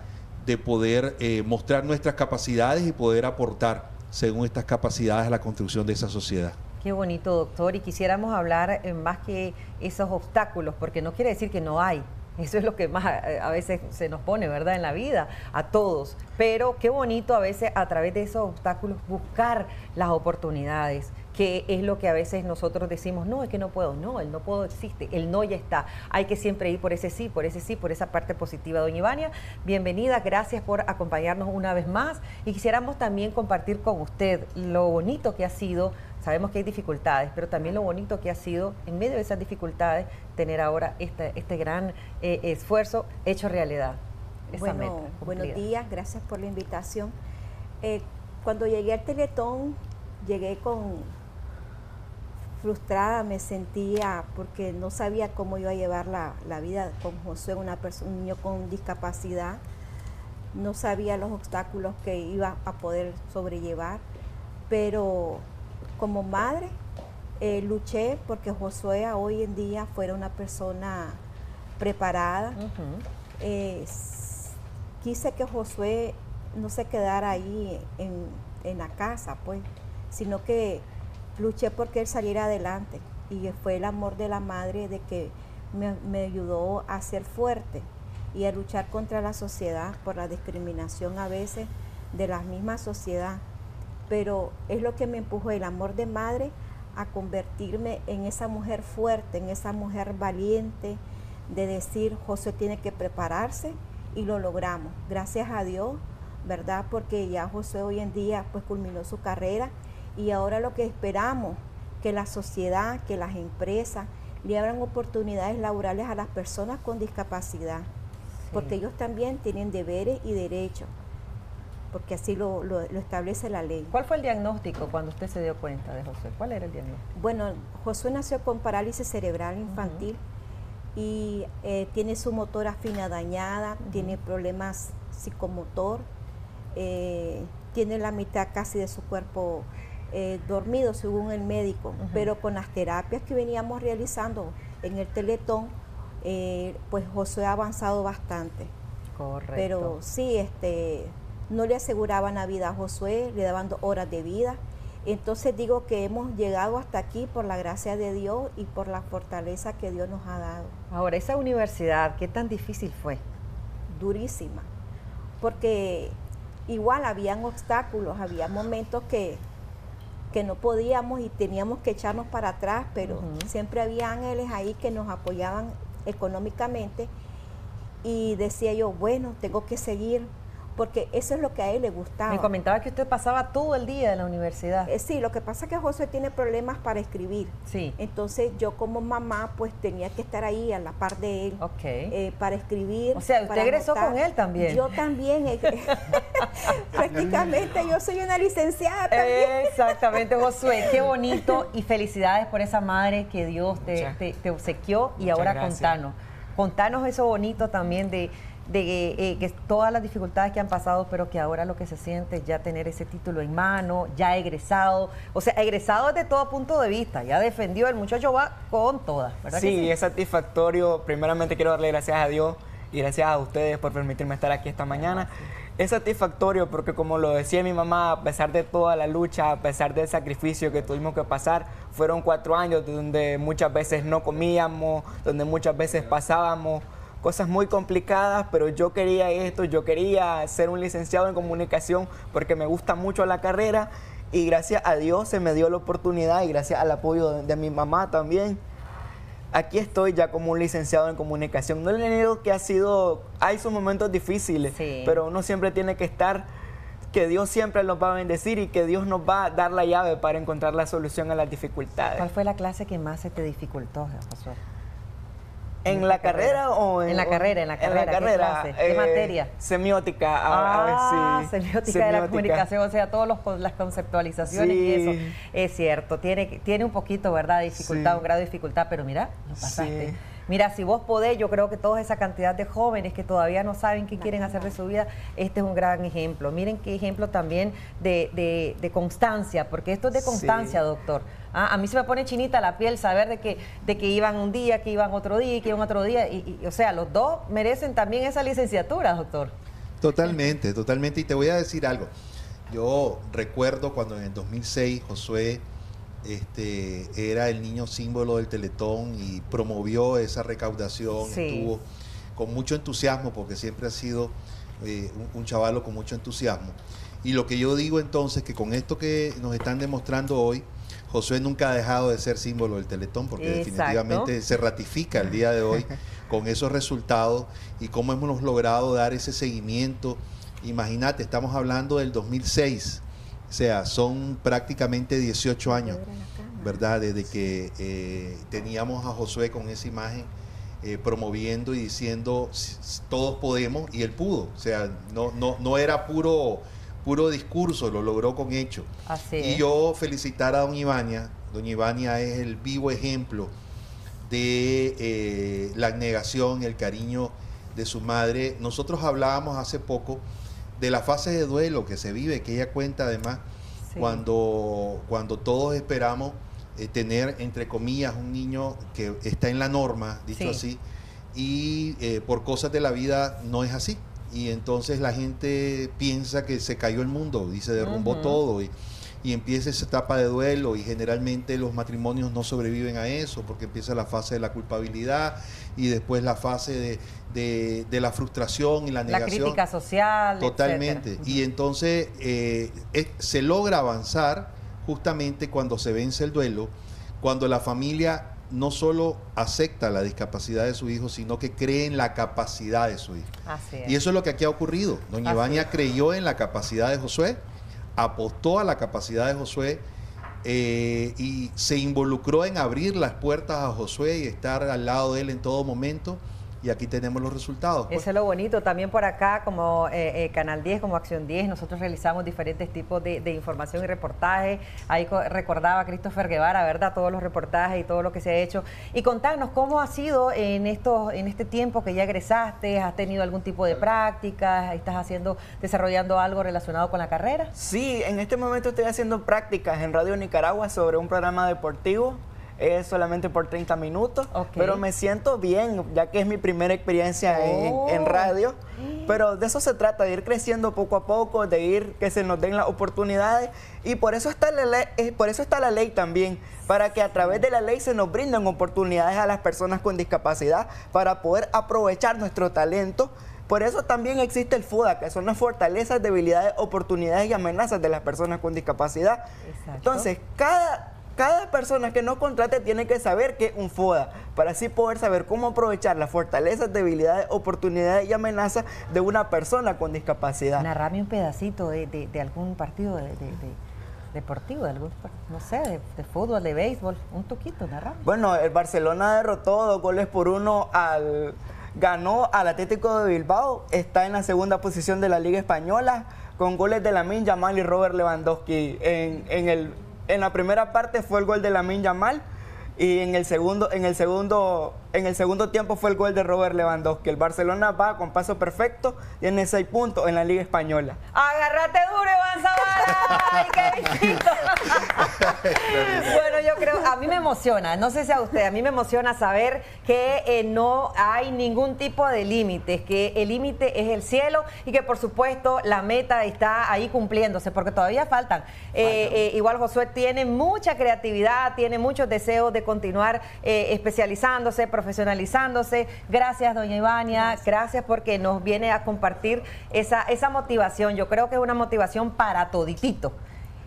de poder eh, mostrar nuestras capacidades y poder aportar según estas capacidades a la construcción de esa sociedad. Qué bonito, doctor. Y quisiéramos hablar eh, más que esos obstáculos, porque no quiere decir que no hay. Eso es lo que más eh, a veces se nos pone, ¿verdad? En la vida, a todos. Pero qué bonito a veces a través de esos obstáculos buscar las oportunidades que es lo que a veces nosotros decimos, no, es que no puedo, no, el no puedo existe, el no ya está. Hay que siempre ir por ese sí, por ese sí, por esa parte positiva. Doña Ivania, bienvenida, gracias por acompañarnos una vez más y quisiéramos también compartir con usted lo bonito que ha sido Sabemos que hay dificultades, pero también lo bonito que ha sido, en medio de esas dificultades, tener ahora este, este gran eh, esfuerzo hecho realidad. bueno, buenos días, gracias por la invitación. Eh, cuando llegué al Teletón, llegué con frustrada, me sentía porque no sabía cómo iba a llevar la, vida con José, una persona, un niño con discapacidad. No sabía los obstáculos que iba a poder sobrellevar, pero como madre eh, luché porque Josué hoy en día fuera una persona preparada. quise que Josué no se quedara ahí en, la casa, pues, sino que luché porque él saliera adelante. Y fue el amor de la madre de que me, me ayudó a ser fuerte y a luchar contra la sociedad por la discriminación a veces de la misma sociedad pero es lo que me empujó el amor de madre a convertirme en esa mujer fuerte, en esa mujer valiente, de decir, José tiene que prepararse y lo logramos. Gracias a Dios, ¿verdad? Porque ya José hoy en día pues culminó su carrera y ahora lo que esperamos, que la sociedad, que las empresas le abran oportunidades laborales a las personas con discapacidad, porque ellos también tienen deberes y derechos porque así lo, establece la ley. ¿Cuál fue el diagnóstico cuando usted se dio cuenta de José? ¿Cuál era el diagnóstico? Bueno, José nació con parálisis cerebral infantil y eh, tiene su motora fina dañada, tiene problemas psicomotor, eh, tiene la mitad casi de su cuerpo eh, dormido según el médico, pero con las terapias que veníamos realizando en el Teletón, pues José ha avanzado bastante. Correcto. Pero sí, este, no le aseguraban la vida a Josué, le daban horas de vida. Entonces digo que hemos llegado hasta aquí por la gracia de Dios y por la fortaleza que Dios nos ha dado. Ahora, esa universidad, ¿qué tan difícil fue? Durísima, porque igual habían obstáculos, había momentos que, que no podíamos y teníamos que echarnos para atrás, pero siempre había ángeles ahí que nos apoyaban económicamente. Y decía yo, bueno, tengo que seguir porque eso es lo que a él le gustaba. Me comentaba que usted pasaba todo el día en la universidad. Eh, sí, lo que pasa es que José tiene problemas para escribir. Sí. Entonces yo como mamá pues tenía que estar ahí a la par de él Ok. eh, para escribir. O sea, usted para egresó anotar. con él también. Yo también. eh, Prácticamente yo soy una licenciada también. Exactamente, Josué, qué bonito y felicidades por esa madre que Dios te, te- te obsequió y Muchas ahora gracias. contanos. Contanos eso bonito también de, de eh, que todas las dificultades que han pasado, pero que ahora lo que se siente es ya tener ese título en mano, ya egresado, o sea, egresado desde todo punto de vista, ya defendió, el muchacho va con todas, ¿verdad? que Sí, es satisfactorio. Primeramente quiero darle gracias a Dios y gracias a ustedes por permitirme estar aquí esta mañana. Es satisfactorio porque como lo decía mi mamá, a pesar de toda la lucha, a pesar del sacrificio que tuvimos que pasar, fueron cuatro años donde muchas veces no comíamos, donde muchas veces pasábamos cosas muy complicadas, pero yo quería esto, yo quería ser un licenciado en comunicación porque me gusta mucho la carrera y gracias a Dios se me dio la oportunidad y gracias al apoyo de, de mi mamá también. Aquí estoy ya como un licenciado en comunicación. No le niego que ha sido, hay sus momentos difíciles, pero uno siempre tiene que estar, que Dios siempre nos va a bendecir y que Dios nos va a dar la llave para encontrar la solución a las dificultades. ¿Cuál fue la clase que más se te dificultó, Josué? ¿En la carrera o en, En la carrera, en la carrera, ¿qué clase? ¿Qué eh, materia? Semiótica. a- a ver, Ah, sí, semiótica, de la semiótica. comunicación, o sea, todas las conceptualizaciones y Sí. eso. Es cierto, tiene, tiene un poquito, ¿verdad? Dificultad, Sí. un grado de dificultad, pero mira, lo pasaste. Mira, si vos podés, yo creo que toda esa cantidad de jóvenes que todavía no saben qué quieren hacer de su vida, este es un gran ejemplo. Miren qué ejemplo también de, de- de constancia, porque esto es de Sí. constancia, doctor. Ah, a mí se me pone chinita la piel saber de que, de que iban un día, que iban otro día, que iban otro día. Y, y, o sea, los dos merecen también esa licenciatura, doctor. Totalmente, totalmente. Y te voy a decir algo. Yo recuerdo cuando en el 2006 Josué este, era el niño símbolo del Teletón y promovió esa recaudación. Sí. Estuvo con mucho entusiasmo porque siempre ha sido eh, un, un chavalo con mucho entusiasmo. Y lo que yo digo entonces que con esto que nos están demostrando hoy, Josué nunca ha dejado de ser símbolo del Teletón porque Exacto. definitivamente se ratifica el día de hoy con esos resultados y cómo hemos logrado dar ese seguimiento. Imagínate, estamos hablando del 2006, o sea, son prácticamente 18 años, ¿verdad? Desde que eh, teníamos a Josué con esa imagen eh, promoviendo y diciendo "S- s- todos podemos y él pudo, o sea, no, no, no era puro, puro discurso, lo logró con hecho. Así Y yo felicitar a Doña Ivania. Doña Ivania es el vivo ejemplo de eh, la abnegación, el cariño de su madre. Nosotros hablábamos hace poco de la fase de duelo que se vive, que ella cuenta además Sí. cuando, cuando todos esperamos eh, tener, entre comillas, un niño que está en la norma, dicho Sí. así, y eh, por cosas de la vida no es así. Y entonces la gente piensa que se cayó el mundo y se derrumbó todo. Y, y empieza esa etapa de duelo y generalmente los matrimonios no sobreviven a eso porque empieza la fase de la culpabilidad y después la fase de, de- de la frustración y la La negación. crítica social. Totalmente. etcétera. Y entonces eh, es- se logra avanzar justamente cuando se vence el duelo, cuando la familia no solo acepta la discapacidad de su hijo, sino que cree en la capacidad de su hijo. Así es. Y eso es lo que aquí ha ocurrido. Doña Ivania creyó en la capacidad de Josué, apostó a la capacidad de Josué eh, y se involucró en abrir las puertas a Josué y estar al lado de él en todo momento. Y aquí tenemos los resultados. Pues. Eso es lo bonito. También por acá, como eh, eh, Canal 10, como Acción 10, nosotros realizamos diferentes tipos de, información y reportajes. Ahí recordaba Christopher Guevara, ¿verdad? Todos los reportajes y todo lo que se ha hecho. Y contanos, ¿cómo ha sido en, estos, en este tiempo que ya egresaste? ¿Has tenido algún tipo de prácticas? ¿Estás haciendo, desarrollando algo relacionado con la carrera? Sí, en este momento estoy haciendo prácticas en Radio Nicaragua sobre un programa deportivo es solamente por 30 minutos, pero me siento bien, ya que es mi primera experiencia en, oh. radio. Pero de eso se trata, de ir creciendo poco a poco, de ir que se nos den las oportunidades. Y por eso está la ley, eh, por eso está la ley también, para que a través de la ley se nos brinden oportunidades a las personas con discapacidad para poder aprovechar nuestro talento. Por eso también existe el FUDA, que son las fortalezas, debilidades, oportunidades y amenazas de las personas con discapacidad. Entonces, cada cada persona que nos contrate tiene que saber que es un FODA, para así poder saber cómo aprovechar las fortalezas, debilidades, oportunidades y amenazas de una persona con discapacidad. Narrame un pedacito de, algún partido de, deportivo, de algún, no sé, de, fútbol, de béisbol, un toquito, narrame. Bueno, el Barcelona derrotó dos goles por uno al... Ganó al Atlético de Bilbao, está en la segunda posición de la Liga Española, con goles de Lamin Yamal y Robert Lewandowski en, en el en la primera parte fue el gol de Lamin Yamal y en el segundo, en el segundo, en el segundo tiempo fue el gol de Robert Lewandowski. El Barcelona va con paso perfecto, tiene seis puntos en la Liga Española. Agárrate duro, Iván Zavala. ¡Ay, qué bueno, yo creo, a mí me emociona, no sé si a usted, a mí me emociona saber que eh, no hay ningún tipo de límites, que el límite es el cielo y que por supuesto la meta está ahí cumpliéndose, porque todavía faltan. Eh, eh, igual Josué tiene mucha creatividad, tiene muchos deseos de continuar especializándose, profesionalizándose. Gracias, doña Ivania, gracias. porque nos viene a compartir esa, esa motivación. Yo creo que es una motivación para toditito.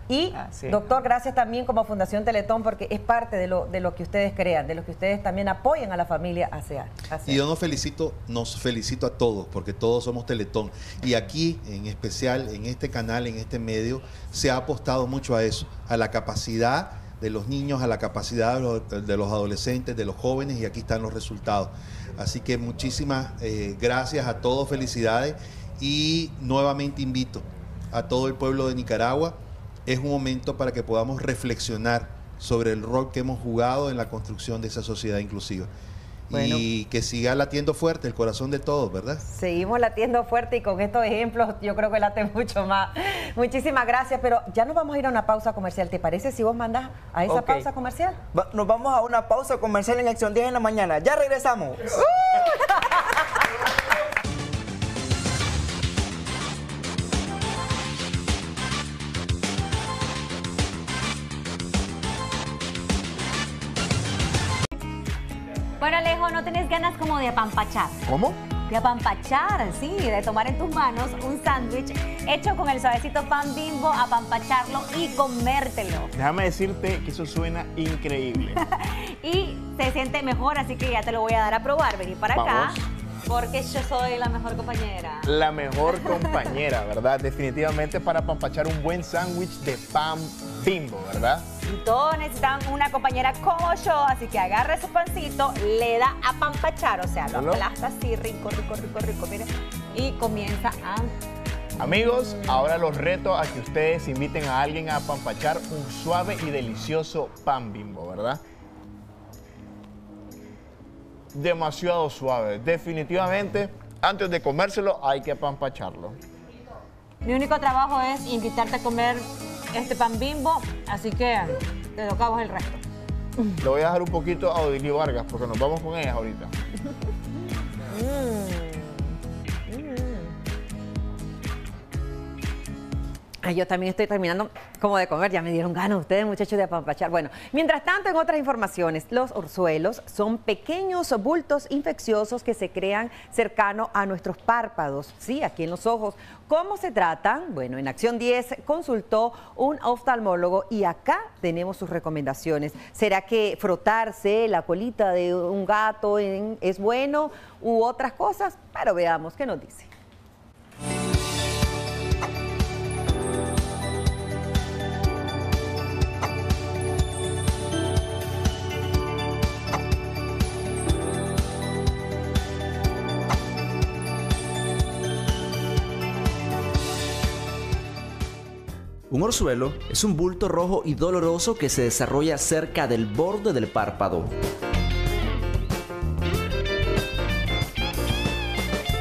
Y, doctor, gracias también como Fundación Teletón porque es parte de lo, de lo que ustedes crean, de lo que ustedes también apoyan a la familia hacia. Y yo nos felicito, nos felicito a todos porque todos somos Teletón. Y aquí, en especial, en este canal, en este medio, se ha apostado mucho a eso, a la capacidad de los niños, a la capacidad de los, adolescentes, de los jóvenes, y aquí están los resultados. Así que muchísimas eh, gracias a todos, felicidades, y nuevamente invito a todo el pueblo de Nicaragua es un momento para que podamos reflexionar sobre el rol que hemos jugado en la construcción de esa sociedad inclusiva. Y que siga latiendo fuerte el corazón de todos, ¿verdad? Seguimos latiendo fuerte y con estos ejemplos yo creo que late mucho más. Muchísimas gracias, pero ya nos vamos a ir a una pausa comercial. ¿Te parece si vos mandas a esa pausa comercial? nos vamos a una pausa comercial en Acción 10 en la mañana. Ya regresamos. Bueno, Alejo, ¿no tenés ganas como de apampachar? ¿Cómo? De apampachar, sí, de tomar en tus manos un sándwich hecho con el suavecito pan bimbo, apampacharlo y comértelo. Déjame decirte que eso suena increíble. y se siente mejor, así que ya te lo voy a dar a probar. Vení para acá. Porque yo soy la mejor compañera. La mejor compañera, ¿verdad? Definitivamente para apampachar un buen sándwich de pan bimbo, ¿verdad? Y todos necesitan una compañera como yo, así que agarre su pancito, le da a pampachar, o sea, lo aplasta así, rico, rico, rico, rico, mire, y comienza a... Amigos, ahora los reto a que ustedes inviten a alguien a pampachar un suave y delicioso pan bimbo, ¿verdad? Demasiado suave. Definitivamente, antes de comérselo hay que pampacharlo. Mi único trabajo es invitarte a comer este pan bimbo, así que te tocamos el resto. Le voy a dejar un poquito a Odilio Vargas porque nos vamos con ellas ahorita. Mm. Yo también estoy terminando como de comer, ya me dieron ganas ustedes muchachos de apampachar. Bueno, mientras tanto en otras informaciones, los orzuelos son pequeños bultos infecciosos que se crean cercano a nuestros párpados, sí, aquí en los ojos. ¿Cómo se tratan? Bueno, en Acción 10 consultó un oftalmólogo y acá tenemos sus recomendaciones. ¿Será que frotarse la colita de un gato es bueno u otras cosas? Pero veamos qué nos dice. Un orzuelo es un bulto rojo y doloroso que se desarrolla cerca del borde del párpado.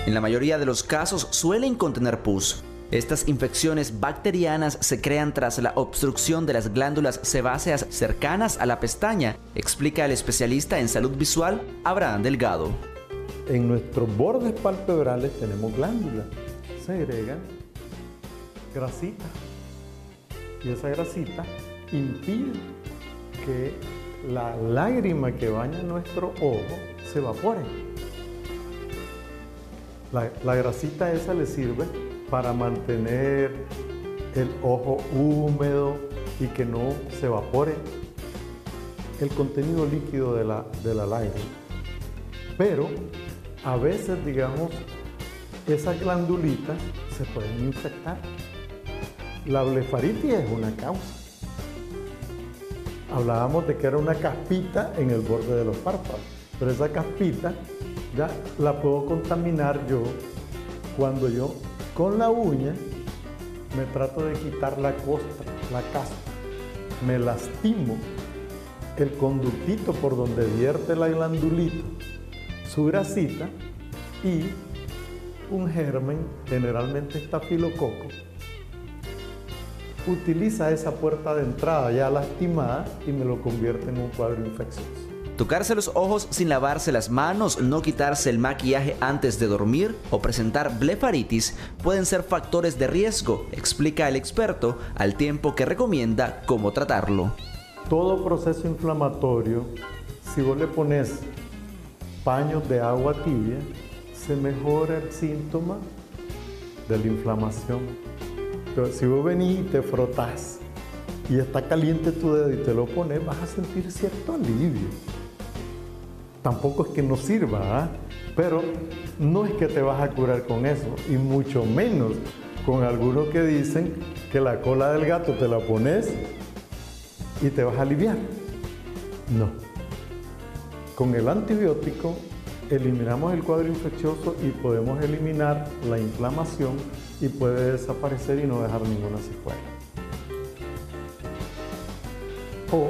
En la mayoría de los casos suelen contener pus. Estas infecciones bacterianas se crean tras la obstrucción de las glándulas sebáceas cercanas a la pestaña, explica el especialista en salud visual Abraham Delgado. En nuestros bordes palpebrales tenemos glándulas, se agregan grasita y esa grasita impide que la lágrima que baña nuestro ojo se evapore. La, la grasita esa le sirve para mantener el ojo húmedo y que no se evapore el contenido líquido de la, de la lágrima. Pero a veces, digamos, esas glandulitas se pueden infectar. La blefaritis es una causa. Hablábamos de que era una caspita en el borde de los párpados, pero esa caspita ya la puedo contaminar yo cuando yo con la uña me trato de quitar la costra, la caspa, me lastimo el conductito por donde vierte la glandulita, su grasita y un germen, generalmente estafilococo, utiliza esa puerta de entrada ya lastimada y me lo convierte en un cuadro infeccioso. Tocarse los ojos sin lavarse las manos, no quitarse el maquillaje antes de dormir o presentar blefaritis pueden ser factores de riesgo, explica el experto, al tiempo que recomienda cómo tratarlo. Todo proceso inflamatorio, si vos le pones paños de agua tibia, se mejora el síntoma de la inflamación. Si vos venís y te frotás y está caliente tu dedo y te lo pones, vas a sentir cierto alivio. Tampoco es que no sirva, ¿ah? pero no es que te vas a curar con eso, y mucho menos con algunos que dicen que la cola del gato te la pones y te vas a aliviar. No. Con el antibiótico eliminamos el cuadro infeccioso y podemos eliminar la inflamación y puede desaparecer y no dejar ninguna secuela. O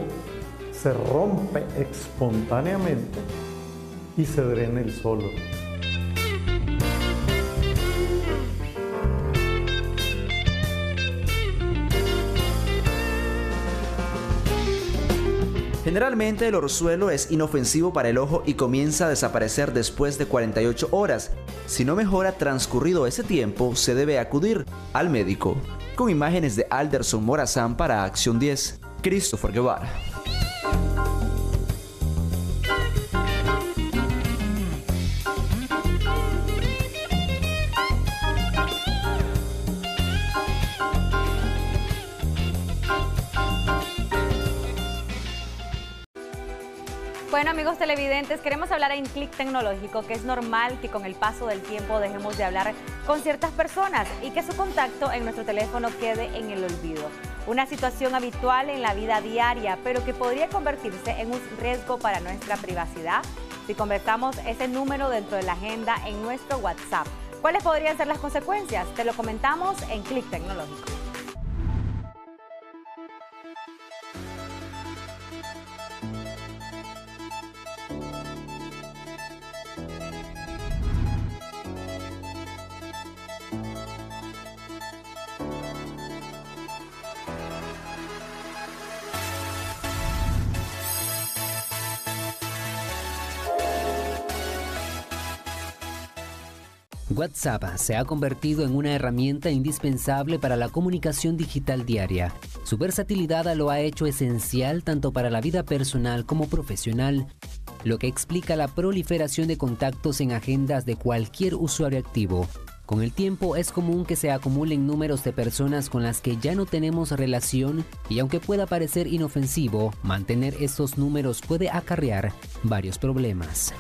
se rompe espontáneamente y se drena el solo. Generalmente el orzuelo es inofensivo para el ojo y comienza a desaparecer después de 48 horas. Si no mejora transcurrido ese tiempo, se debe acudir al médico. Con imágenes de Alderson Morazán para Acción 10, Christopher Guevara. Bueno amigos televidentes, queremos hablar en Click Tecnológico, que es normal que con el paso del tiempo dejemos de hablar con ciertas personas y que su contacto en nuestro teléfono quede en el olvido. Una situación habitual en la vida diaria, pero que podría convertirse en un riesgo para nuestra privacidad si convertamos ese número dentro de la agenda en nuestro WhatsApp. ¿Cuáles podrían ser las consecuencias? Te lo comentamos en Click Tecnológico. WhatsApp se ha convertido en una herramienta indispensable para la comunicación digital diaria. Su versatilidad lo ha hecho esencial tanto para la vida personal como profesional, lo que explica la proliferación de contactos en agendas de cualquier usuario activo. Con el tiempo es común que se acumulen números de personas con las que ya no tenemos relación y aunque pueda parecer inofensivo, mantener estos números puede acarrear varios problemas.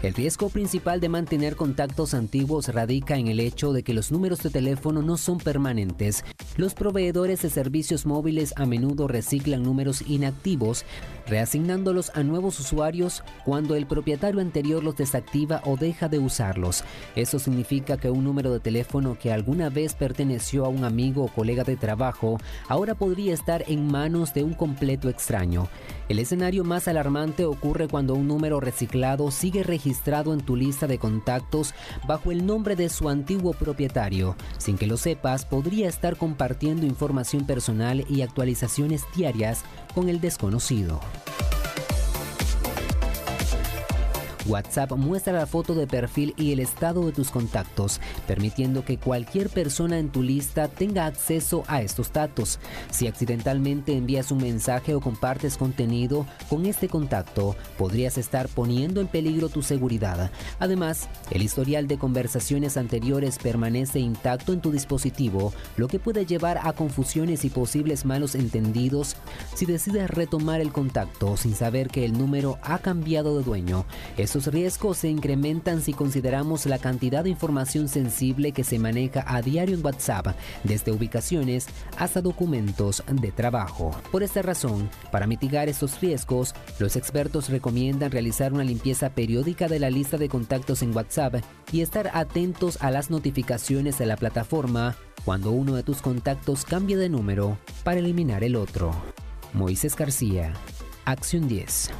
El riesgo principal de mantener contactos antiguos radica en el hecho de que los números de teléfono no son permanentes, Los proveedores de servicios móviles a menudo reciclan números inactivos, reasignándolos a nuevos usuarios cuando el propietario anterior los desactiva o deja de usarlos. Eso significa que un número de teléfono que alguna vez perteneció a un amigo o colega de trabajo ahora podría estar en manos de un completo extraño. El escenario más alarmante ocurre cuando un número reciclado sigue registrado en tu lista de contactos bajo el nombre de su antiguo propietario. Sin que lo sepas, podría estar compartiendo información personal y actualizaciones diarias con el desconocido. WhatsApp muestra la foto de perfil y el estado de tus contactos, permitiendo que cualquier persona en tu lista tenga acceso a estos datos. Si accidentalmente envías un mensaje o compartes contenido con este contacto, podrías estar poniendo en peligro tu seguridad. Además, el historial de conversaciones anteriores permanece intacto en tu dispositivo, lo que puede llevar a confusiones y posibles malos entendidos si decides retomar el contacto sin saber que el número ha cambiado de dueño. Estos riesgos se incrementan si consideramos la cantidad de información sensible que se maneja a diario en WhatsApp, desde ubicaciones hasta documentos de trabajo. Por esta razón, para mitigar estos riesgos, los expertos recomiendan realizar una limpieza periódica de la lista de contactos en WhatsApp y estar atentos a las notificaciones de la plataforma cuando uno de tus contactos cambie de número para eliminar el otro. Moisés García, Acción 10.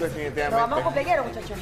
Nos vamos a cumpleaños, muchachos.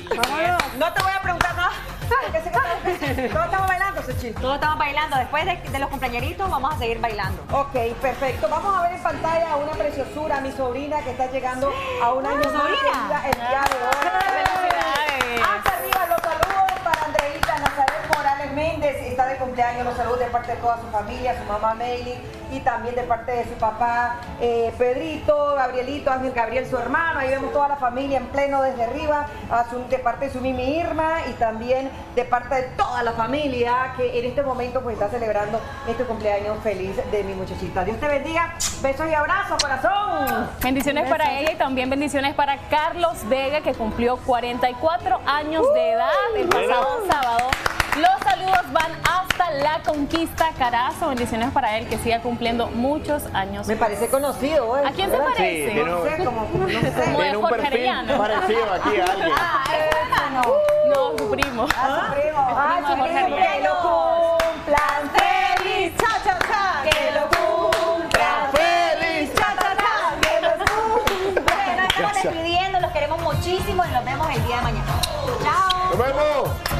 No te voy a preguntar nada. porque sé que estamos- Todos estamos bailando, Sechín. Todos estamos bailando. Después de, de los cumpleañeritos vamos a seguir bailando. Ok, perfecto. Vamos a ver en pantalla una preciosura, mi sobrina que está llegando a un año ¿Tu más sobrina? el día de hoy. ¡Felicidades! Hasta arriba los saludos para Andreita Nazaret Morales Méndez. Está de cumpleaños, los saludos de parte de toda su familia, su mamá Meili y también de parte de su papá eh, Pedrito, Gabrielito, Ángel Gabriel, su hermano. Ahí vemos toda la familia en pleno desde arriba, a su- de parte de su Mimi Irma y también de parte de toda la familia que en este momento pues está celebrando este cumpleaños feliz de mi muchachita. Dios te bendiga. Besos y abrazos, corazón. Bendiciones para ella y también bendiciones para Carlos Vega, que cumplió 44 años de edad el pasado sábado. Los saludos van hasta la conquista Carazo. Bendiciones para él, que siga cumpliendo muchos años. Me parece conocido, ¿eh? ¿A quién se parece? tiene un- No sé, como, no sé. Como de Tiene un Jorge perfil Arellano. parecido aquí a alguien. Ah, ese no. No, su primo. Ah, su primo. Ah, primo su primo. Que Arellano. lo cumplan feliz. Cha, cha, cha. Que lo cumplan feliz. Cha, cha, cha. Que lo cumplan. Bueno, nos estamos despidiendo, los queremos muchísimo y nos vemos el día de mañana. Chao. ¡Nos vemos!